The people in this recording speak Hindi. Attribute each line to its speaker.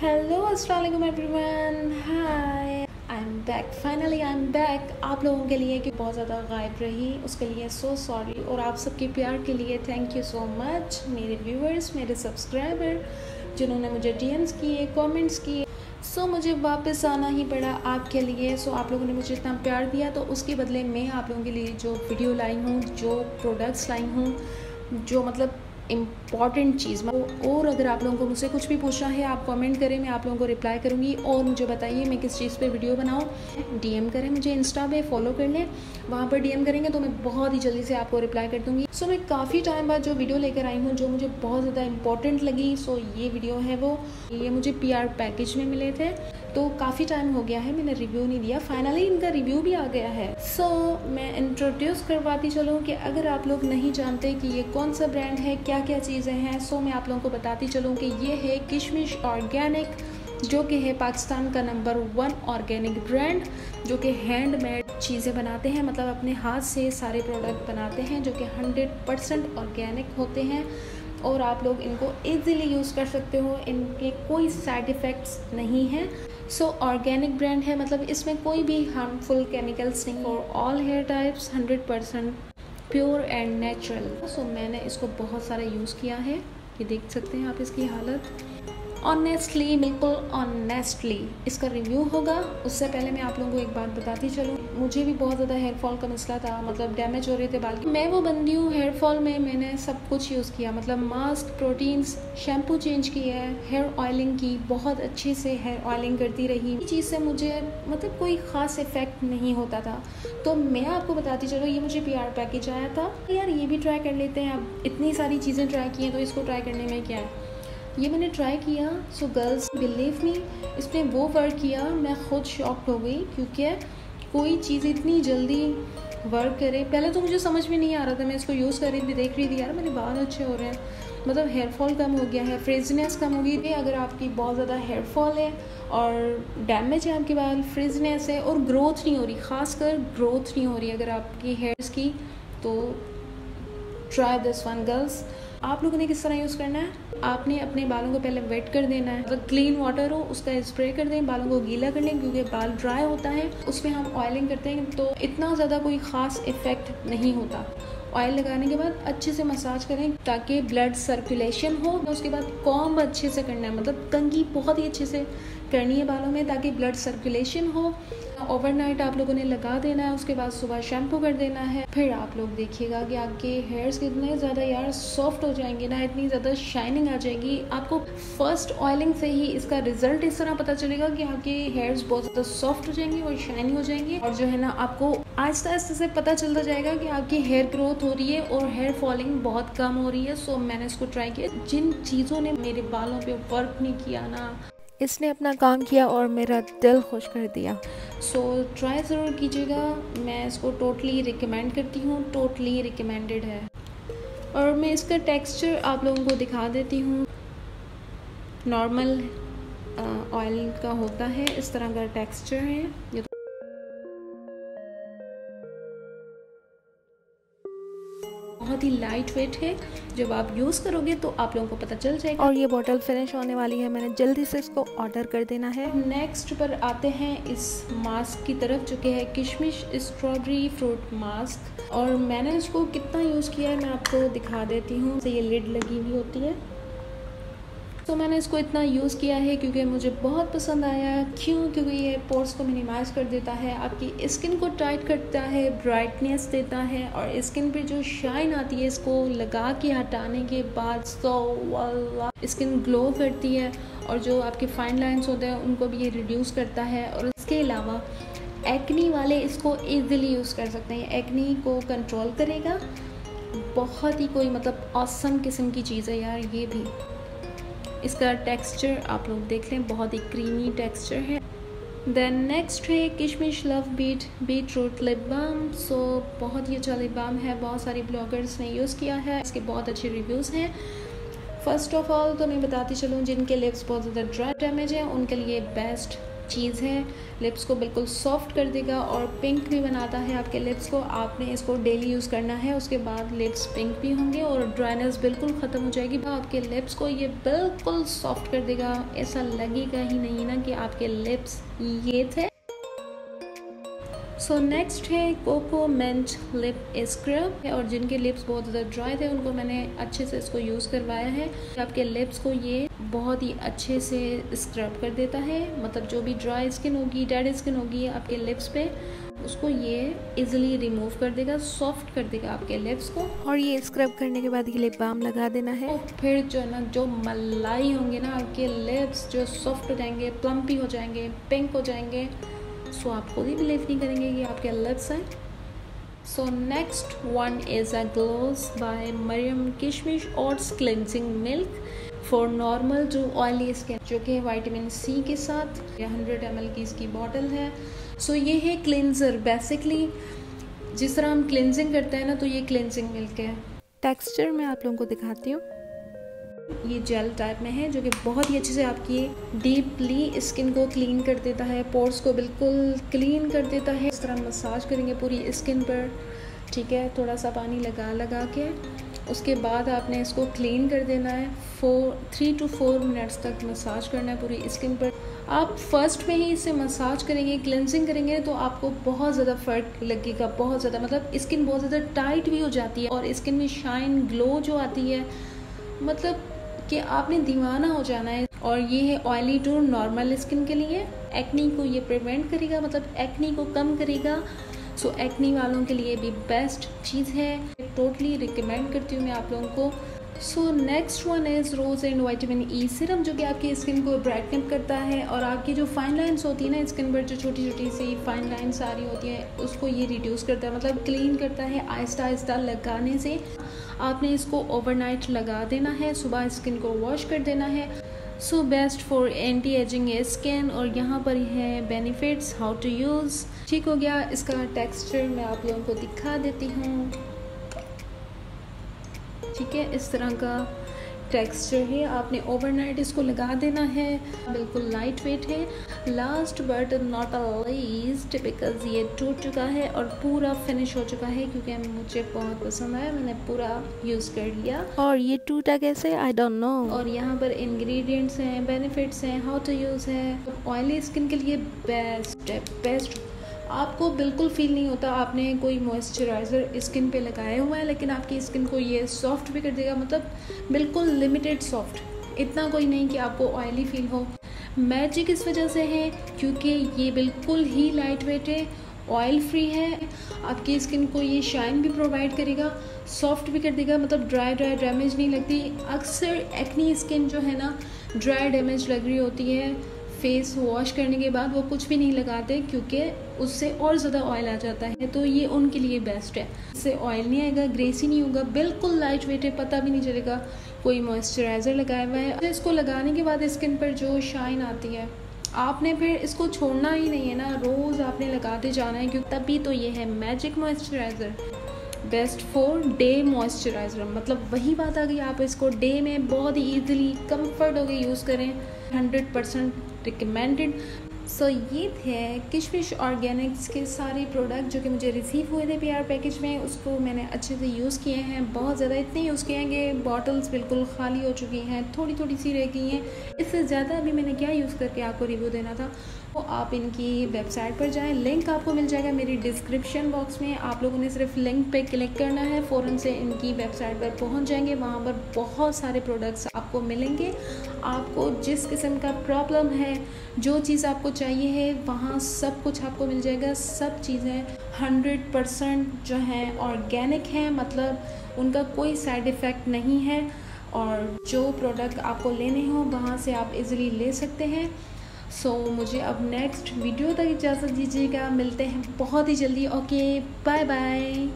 Speaker 1: हेलो वालेकुम everyone hi I am back finally I am back आप लोगों के लिए कि बहुत ज़्यादा गायब रही। उसके लिए सो so सॉरी और आप सबके प्यार के लिए थैंक यू सो मच मेरे व्यूअर्स मेरे सब्सक्राइबर जिन्होंने मुझे डीएम्स किए कमेंट्स किए। सो so, मुझे वापस आना ही पड़ा आपके लिए। सो so, आप लोगों ने मुझे इतना प्यार दिया तो उसके बदले मैं आप लोगों के लिए जो वीडियो लाई हूँ जो प्रोडक्ट्स लाई हूँ जो मतलब इंपॉर्टेंट चीज़। और अगर आप लोगों को मुझसे कुछ भी पूछना है, आप कमेंट करें, मैं आप लोगों को रिप्लाई करूँगी। और मुझे बताइए, मैं किस चीज़ पे वीडियो बनाऊँ। डीएम करें मुझे इंस्टा पे फॉलो कर लें। वहाँ पर डीएम करेंगे तो मैं बहुत ही जल्दी से आपको रिप्लाई कर दूँगी। सो मैं काफ़ी टाइम बाद जो वीडियो लेकर आई हूँ, जो मुझे बहुत ज़्यादा इंपॉर्टेंट लगी सो ये वीडियो है वो। ये मुझे पीआर पैकेज में मिले थे। तो काफ़ी टाइम हो गया है मैंने रिव्यू नहीं दिया। फाइनली इनका रिव्यू भी आ गया है। सो so, मैं इंट्रोड्यूस करवाती चलूँ कि अगर आप लोग नहीं जानते कि ये कौन सा ब्रांड है क्या क्या चीज़ें हैं सो so, मैं आप लोगों को बताती चलूँ कि ये है किशमिश ऑर्गेनिक जो कि है पाकिस्तान का नंबर वन ऑर्गेनिक ब्रांड जो कि हैंडमेड चीज़ें बनाते हैं। मतलब अपने हाथ से सारे प्रोडक्ट बनाते हैं जो कि हंड्रेड परसेंट ऑर्गेनिक होते हैं। और आप लोग इनको इजीली यूज़ कर सकते हो। इनके कोई साइड इफ़ेक्ट्स नहीं हैं। सो ऑर्गेनिक ब्रांड है मतलब इसमें कोई भी हार्मफुल केमिकल्स नहीं। और all hair types hundred percent pure and natural so मैंने इसको बहुत सारा यूज़ किया है। ये देख सकते हैं आप इसकी हालत। ऑनेस्टली बिल्कुल ऑनेस्टली इसका रिव्यू होगा। उससे पहले मैं आप लोगों को एक बात बताती चलूँ। मुझे भी बहुत ज़्यादा हेयर फॉल का मसला था मतलब डैमेज हो रहे थे बाल मैं वो बंदी हूँ हेयर फॉल में, मैंने सब कुछ यूज़ किया। मतलब मास्क प्रोटीन्स शैम्पू चेंज किया है हेयर ऑयलिंग की, बहुत अच्छे से हेयर ऑयलिंग करती रही। चीज़ से मुझे मतलब कोई ख़ास इफ़ेक्ट नहीं होता था। तो मैं आपको बताती चलो, ये मुझे पी पैकेज आया था। यार ये भी ट्राई कर लेते हैं अब इतनी सारी चीज़ें ट्राई की हैं तो इसको ट्राई करने में क्या है? ये मैंने ट्राई किया सो गर्ल्स बिलीव मी इसने वो वर्क किया, मैं ख़ुद शॉक्ड हो गई, क्योंकि कोई चीज़ इतनी जल्दी वर्क करे। पहले तो मुझे समझ में नहीं आ रहा था, मैं इसको यूज़ कर रही थी देख रही थी, यार, मेरे बाल अच्छे हो रहे हैं। मतलब हेयर फॉल कम हो गया है फ्रिजनेस कम हो गई थी, अगर आपकी बहुत ज़्यादा हेयर फॉल है और डैमेज है आपके बाल फ्रिजनेस है और ग्रोथ नहीं हो रही, ख़ासकर ग्रोथ नहीं हो रही, अगर आपकी हेयर्स की तो ट्राई दिस वन गर्ल्स आप लोगों ने किस तरह यूज़ करना है? आपने अपने बालों को पहले वेट कर देना है। अगर क्लीन वाटर हो, उसका स्प्रे कर दें, बालों को गीला कर लें, क्योंकि बाल ड्राई होता है, उसमें हम ऑयलिंग करते हैं तो इतना ज़्यादा कोई ख़ास इफ़ेक्ट नहीं होता। ऑयल लगाने के बाद अच्छे से मसाज करें, ताकि ब्लड सर्कुलेशन हो उसके बाद कॉम्ब अच्छे से करना है। मतलब कंगी बहुत ही अच्छे से करनी है बालों में ताकि ब्लड सर्कुलेशन हो। ओवरनाइट आप लोगों ने लगा देना है, उसके बाद सुबह शैम्पू कर देना है। फिर आप लोग देखिएगा कि आपके हेयर्स कितने ज़्यादा यार सॉफ्ट हो जाएँगे ना, इतनी ज़्यादा शाइनिंग आ जाएगी। आपको फ़र्स्ट ऑयलिंग से ही इसका रिज़ल्ट इस तरह पता चलेगा कि आपके हेयर्स बहुत ज़्यादा सॉफ्ट हो जाएँगे और शाइनिंग हो जाएँगे। और जो है ना, आपको आहिस्ता आहिस्ता से पता चलता जाएगा कि आपकी हेयर ग्रोथ हो रही है और हेयर फॉलिंग बहुत कम हो रही है। सो मैंने इसको ट्राई किया। जिन चीज़ों ने मेरे बालों पर वर्क नहीं किया ना इसने अपना काम किया और मेरा दिल खुश कर दिया। सो ट्राई ज़रूर कीजिएगा। मैं इसको टोटली रिकमेंड करती हूँ। टोटली रिकमेंडेड है। और मैं इसका टेक्सचर आप लोगों को दिखा देती हूँ। नॉर्मल ऑयल का होता है। इस तरह का टेक्सचर है। बहुत ही लाइट वेट है। जब आप यूज़ करोगे तो आप लोगों को पता चल जाएगा। और ये बॉटल फिनिश होने वाली है। मैंने जल्दी से इसको ऑर्डर कर देना है। नेक्स्ट पर आते हैं इस मास्क की तरफ़ जो कि है किशमिश स्ट्रॉबेरी फ्रूट मास्क और मैंने इसको कितना यूज़ किया है मैं आपको दिखा देती हूँ। ये लिड लगी हुई होती है। तो मैंने इसको इतना यूज़ किया है क्योंकि मुझे बहुत पसंद आया। क्यों? क्योंकि ये पोर्स को मिनिमाइज़ कर देता है, आपकी स्किन को टाइट करता है ब्राइटनेस देता है और स्किन पे जो शाइन आती है इसको लगा के हटाने के बाद सो स्किन ग्लो करती है और जो आपके फाइन लाइन्स होते हैं उनको भी ये रिड्यूस करता है और इसके अलावा एक्नी वाले इसको ईज़िली यूज़ कर सकते हैं। एक्नी को कंट्रोल करेगा। बहुत ही कोई मतलब औसम किस्म की चीज़ है यार ये भी। इसका टेक्सचर आप लोग देख लें, बहुत ही क्रीमी टेक्सचर है। देन नेक्स्ट है Kishmish love beet beetroot lip balm so बहुत ही अच्छा लिप बाम है, बहुत सारी ब्लॉगर्स ने यूज़ किया है, इसके बहुत अच्छे रिव्यूज़ हैं। फ़र्स्ट ऑफ़ ऑल तो मैं बताती चलूँ, जिनके लिप्स बहुत ज़्यादा ड्राई डैमेज हैं, उनके लिए बेस्ट चीज़ है लिप्स को बिल्कुल सॉफ्ट कर देगा और पिंक भी बनाता है आपके लिप्स को। आपने इसको डेली यूज़ करना है उसके बाद लिप्स पिंक भी होंगे और ड्राइनेस बिल्कुल ख़त्म हो जाएगी। आपके लिप्स को ये बिल्कुल सॉफ्ट कर देगा। ऐसा लगेगा ही नहीं ना कि आपके लिप्स ये थे। सो so, नेक्स्ट है कोको मेंट लिप स्क्रब और जिनके लिप्स बहुत ज़्यादा ड्राई थे उनको मैंने अच्छे से इसको यूज़ करवाया है। आपके लिप्स को ये बहुत ही अच्छे से स्क्रब कर देता है। मतलब जो भी ड्राई स्किन होगी डेड स्किन होगी आपके लिप्स पे उसको ये इजिली रिमूव कर देगा सॉफ्ट कर देगा आपके लिप्स को।
Speaker 2: और ये स्क्रब करने के बाद ये लिप बाम लगा देना है।
Speaker 1: तो फिर जो है ना जो मलाई होंगे ना आपके लिप्स जो सॉफ्ट हो जाएँगे प्लम्पी हो जाएँगे पिंक हो जाएँगे सो आप खुद ही बिलीव नहीं करेंगे कि आपके लिप्स हैं। So next one is a glows by Mariam Kishmish और क्लिनजिंग मिल्क फॉर नॉर्मल जो ऑयली स्किन जो कि वाइटामिन सी के साथ हंड्रेड एम की इसकी बॉटल है। सो so, ये है क्लिनजर बेसिकली जिस तरह हम क्लिनजिंग करते हैं ना तो ये क्लिनजिंग मिल्क है।
Speaker 2: टेक्सचर मैं आप लोगों को दिखाती हूँ।
Speaker 1: ये जेल टाइप में है जो कि बहुत ही अच्छे से आपकी डीपली स्किन को क्लीन कर देता है पोर्स को बिल्कुल क्लीन कर देता है। इस तरह मसाज करेंगे पूरी स्किन पर। ठीक है थोड़ा सा पानी लगा लगा के। उसके बाद आपने इसको क्लीन कर देना है। Four three two four minutes तक मसाज करना है पूरी स्किन पर। आप फ़र्स्ट में ही इसे मसाज करेंगे क्लेंजिंग करेंगे तो आपको बहुत ज़्यादा फ़र्क लगेगा, बहुत ज़्यादा। मतलब स्किन बहुत ज़्यादा टाइट भी हो जाती है और स्किन में शाइन ग्लो जो आती है मतलब कि आपने दीवाना हो जाना है। और ये है ऑयली टू नॉर्मल स्किन के लिए। एक्नी को ये प्रिवेंट करेगा मतलब एक्नी को कम करेगा। सो एक्नी वालों के लिए भी बेस्ट चीज़ है। टोटली रिकमेंड करती हूँ मैं आप लोगों को। So next one is rose and vitamin E serum जो कि आपकी स्किन को ब्राइटन करता है और आपकी जो फाइन लाइंस होती है ना स्किन पर जो छोटी छोटी सी फाइन लाइंस आ रही होती हैं, उसको ये रिड्यूस करता है मतलब क्लीन करता है आहिस्ता आहिस्ता लगाने से। आपने इसको ओवरनाइट लगा देना है, सुबह स्किन को वॉश कर देना है so best for anti ageing skin और यहाँ पर है बेनिफिट्स हाउ टू यूज़ ठीक हो गया, इसका टेक्सचर मैं आप लोगों को दिखा देती हूँ। ठीक है, इस तरह का टेक्सचर है आपने ओवरनाइट इसको लगा देना है। बिल्कुल लाइट वेट है। Last but not a least because ये टूट चुका है और पूरा फिनिश हो चुका है क्योंकि मुझे बहुत पसंद आया मैंने पूरा यूज़ कर लिया।
Speaker 2: और ये टूटा कैसे? आई डोंट नो
Speaker 1: और यहाँ पर इंग्रेडिएंट्स हैं बेनिफिट्स हैं हाउ टू यूज़ है। ऑयली स्किन के लिए बेस्ट है बेस्ट आपको बिल्कुल फील नहीं होता, आपने कोई मॉइस्चराइज़र स्किन पे लगाया हुआ है, लेकिन आपकी स्किन को ये सॉफ्ट भी कर देगा मतलब बिल्कुल लिमिटेड सॉफ्ट इतना कोई नहीं कि आपको ऑयली फील हो। मैजिक इस वजह से है, क्योंकि ये बिल्कुल ही लाइट वेट है ऑयल फ्री है, आपकी स्किन को ये शाइन भी प्रोवाइड करेगा सॉफ्ट भी कर देगा मतलब ड्राई ड्राई डैमेज नहीं लगती। अक्सर एक्नी स्किन जो है ना ड्राई डैमेज लग रही होती है फेस वॉश करने के बाद वो कुछ भी नहीं लगाते क्योंकि उससे और ज़्यादा ऑयल आ जाता है। तो ये उनके लिए बेस्ट है। इससे ऑयल नहीं आएगा ग्रेसी नहीं होगा, बिल्कुल लाइट वेट है पता भी नहीं चलेगा कोई मॉइस्चराइज़र लगाया हुआ है। तो इसको लगाने के बाद स्किन पर जो शाइन आती है, आपने फिर इसको छोड़ना ही नहीं है ना, रोज़ आपने लगाते जाना है क्योंकि तभी तो ये है magic moisturiser best for day moisturiser मतलब वही बात आ गई, आप इसको डे में बहुत ही ईजिली कंफर्ट हो गए यूज़ करें। Hundred percent recommended so so, ये थे किशमिश ऑर्गेनिक्स के सारे प्रोडक्ट जो कि मुझे रिसीव हुए थे पी आर पैकेज में। उसको मैंने अच्छे से यूज़ किए हैं। बहुत ज़्यादा इतने यूज़ किए हैं कि बॉटल्स बिल्कुल खाली हो चुकी हैं थोड़ी थोड़ी सी रह गई हैं। इससे ज़्यादा अभी मैंने क्या यूज़ करके आपको रिव्यू देना था? तो आप इनकी वेबसाइट पर जाएँ। लिंक आपको मिल जाएगा मेरी डिस्क्रिप्शन बॉक्स में। आप लोगों ने सिर्फ़ लिंक पे क्लिक करना है, फ़ौरन से इनकी वेबसाइट पर पहुँच जाएँगे। वहाँ पर बहुत सारे प्रोडक्ट्स आपको मिलेंगे। आपको जिस किस्म का प्रॉब्लम है, जो चीज़ आपको चाहिए है, वहाँ सब कुछ आपको मिल जाएगा। सब चीज़ें हंड्रेड परसेंट जो हैं ऑर्गेनिक हैं। मतलब उनका कोई साइड इफ़ेक्ट नहीं है। और जो प्रोडक्ट आपको लेने हों, वहाँ से आप इजीली ले सकते हैं। सो so, मुझे अब नेक्स्ट वीडियो तक इजाज़त दीजिएगा। मिलते हैं बहुत ही जल्दी। Okay bye bye